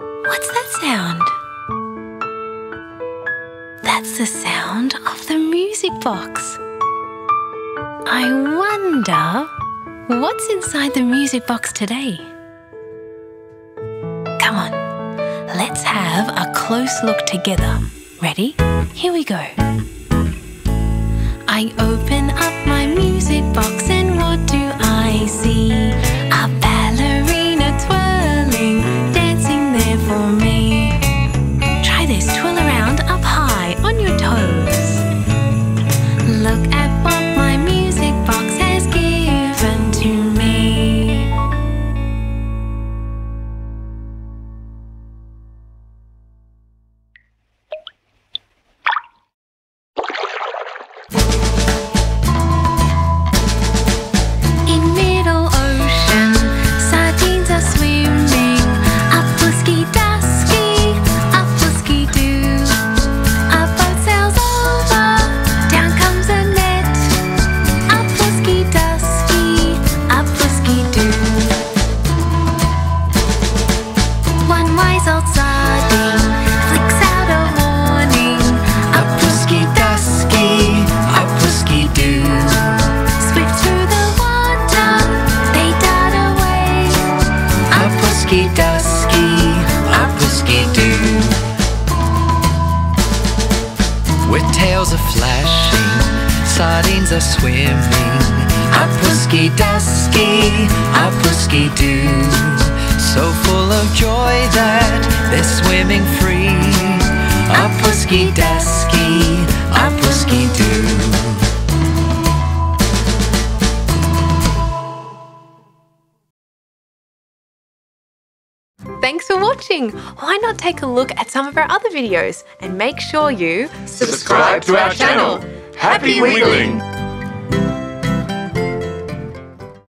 What's that sound? That's the sound of the music box. I wonder what's inside the music box today? Come on, let's have a close look together. Ready? Here we go. I open up my music box and what do I see? Whisky dusky, up whisky doo. With tails are flashing, sardines are swimming. Up whisky dusky, up whisky doo. So full of joy that they're swimming free. Up whisky dusky, Thanks for watching. Why not take a look at some of our other videos and make sure you Subscribe to our channel. Happy wiggling!